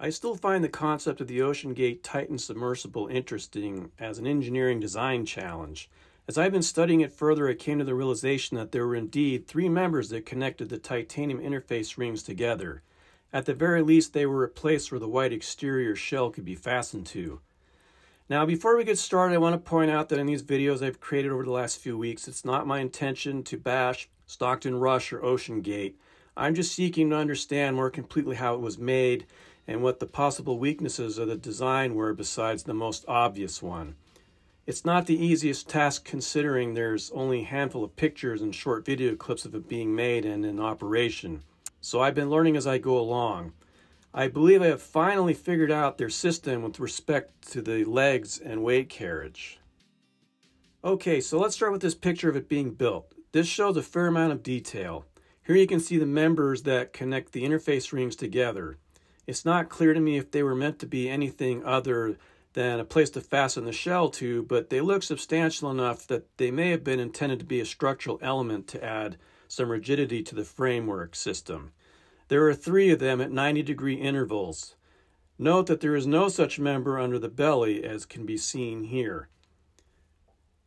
I still find the concept of the OceanGate Titan submersible interesting as an engineering design challenge. As I've been studying it further, I came to the realization that there were indeed three members that connected the titanium interface rings together. At the very least, they were a place where the white exterior shell could be fastened to. Now, before we get started, I want to point out that in these videos I've created over the last few weeks, it's not my intention to bash Stockton Rush or OceanGate. I'm just seeking to understand more completely how it was made and what the possible weaknesses of the design were besides the most obvious one. It's not the easiest task considering there's only a handful of pictures and short video clips of it being made and in operation, so I've been learning as I go along. I believe I have finally figured out their system with respect to the legs and weight carriage. Okay, so let's start with this picture of it being built. This shows a fair amount of detail. Here you can see the members that connect the interface rings together. It's not clear to me if they were meant to be anything other than a place to fasten the shell to, but they look substantial enough that they may have been intended to be a structural element to add some rigidity to the framework system. There are three of them at 90 degree intervals. Note that there is no such member under the belly as can be seen here.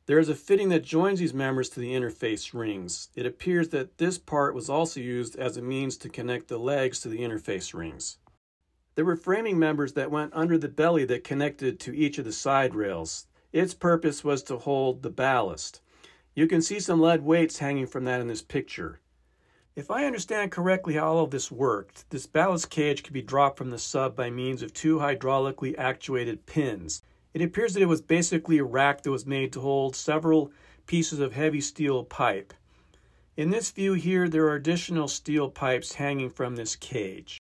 There is a fitting that joins these members to the interface rings. It appears that this part was also used as a means to connect the legs to the interface rings. There were framing members that went under the belly that connected to each of the side rails. Its purpose was to hold the ballast. You can see some lead weights hanging from that in this picture. If I understand correctly how all of this worked, this ballast cage could be dropped from the sub by means of two hydraulically actuated pins. It appears that it was basically a rack that was made to hold several pieces of heavy steel pipe. In this view here, there are additional steel pipes hanging from this cage.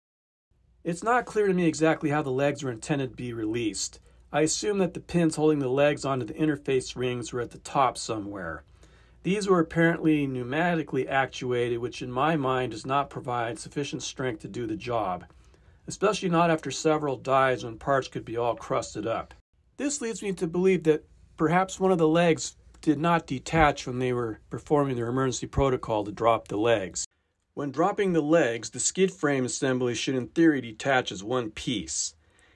It's not clear to me exactly how the legs were intended to be released. I assume that the pins holding the legs onto the interface rings were at the top somewhere. These were apparently pneumatically actuated, which in my mind does not provide sufficient strength to do the job, especially not after several dives when parts could be all crusted up. This leads me to believe that perhaps one of the legs did not detach when they were performing their emergency protocol to drop the legs. When dropping the legs, the skid frame assembly should in theory detach as one piece.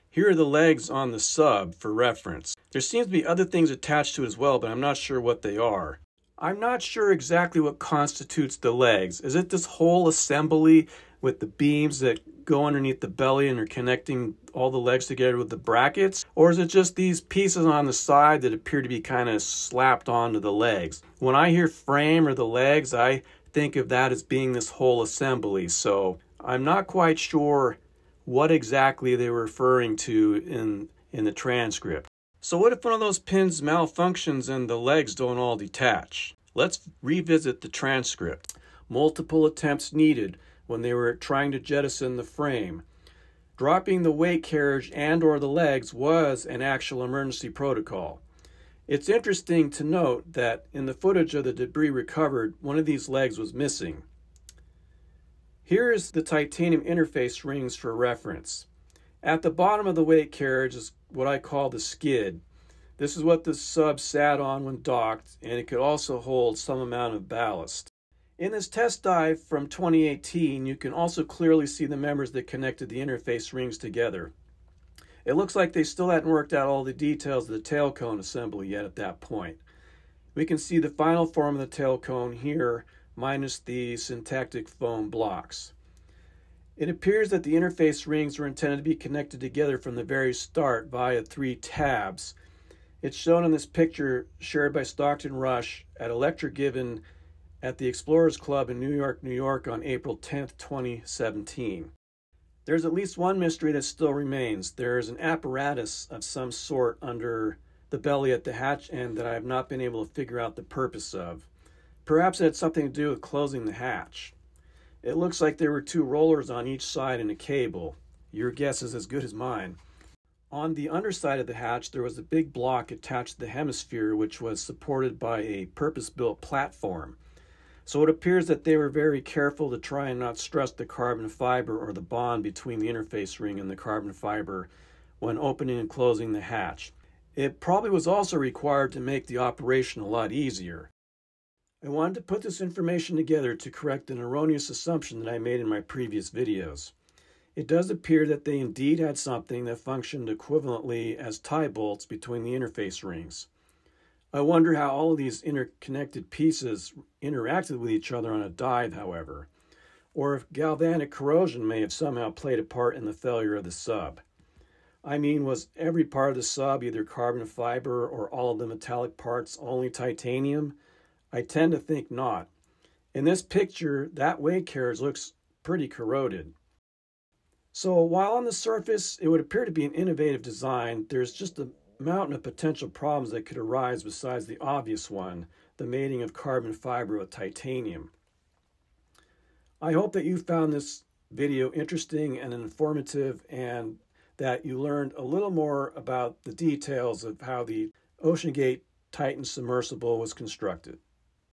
Here are the legs on the sub for reference. There seems to be other things attached to it as well, but I'm not sure what they are. I'm not sure exactly what constitutes the legs. Is it this whole assembly with the beams that go underneath the belly and are connecting all the legs together with the brackets? Or is it just these pieces on the side that appear to be kind of slapped onto the legs? When I hear frame or the legs, I think of that as being this whole assembly. So I'm not quite sure what exactly they were referring to in, in the transcript. So what if one of those pins malfunctions and the legs don't all detach? Let's revisit the transcript. Multiple attempts needed when they were trying to jettison the frame. Dropping the weight carriage and or the legs was an actual emergency protocol. It's interesting to note that in the footage of the debris recovered, one of these legs was missing. Here is the titanium interface rings for reference. At the bottom of the weight carriage is what I call the skid. This is what the sub sat on when docked, and it could also hold some amount of ballast. In this test dive from 2018, you can also clearly see the members that connected the interface rings together. It looks like they still hadn't worked out all the details of the tail cone assembly yet at that point. We can see the final form of the tail cone here, minus the syntactic foam blocks. It appears that the interface rings were intended to be connected together from the very start via three tabs. It's shown in this picture shared by Stockton Rush at a lecture given at the Explorers Club in New York, New York on April 10, 2017. There's at least one mystery that still remains. There is an apparatus of some sort under the belly at the hatch end that I have not been able to figure out the purpose of. Perhaps it had something to do with closing the hatch. It looks like there were two rollers on each side and a cable. Your guess is as good as mine. On the underside of the hatch, there was a big block attached to the hemisphere, which was supported by a purpose built platform. So it appears that they were very careful to try and not stress the carbon fiber or the bond between the interface ring and the carbon fiber when opening and closing the hatch. It probably was also required to make the operation a lot easier. I wanted to put this information together to correct an erroneous assumption that I made in my previous videos. It does appear that they indeed had something that functioned equivalently as tie bolts between the interface rings. I wonder how all of these interconnected pieces interacted with each other on a dive, however, or if galvanic corrosion may have somehow played a part in the failure of the sub. I mean, was every part of the sub either carbon fiber or all of the metallic parts only titanium? I tend to think not. In this picture, that weight carriage looks pretty corroded. So while on the surface it would appear to be an innovative design, there's just a mountain of potential problems that could arise besides the obvious one, the mating of carbon fiber with titanium. I hope that you found this video interesting and informative and that you learned a little more about the details of how the OceanGate Titan submersible was constructed.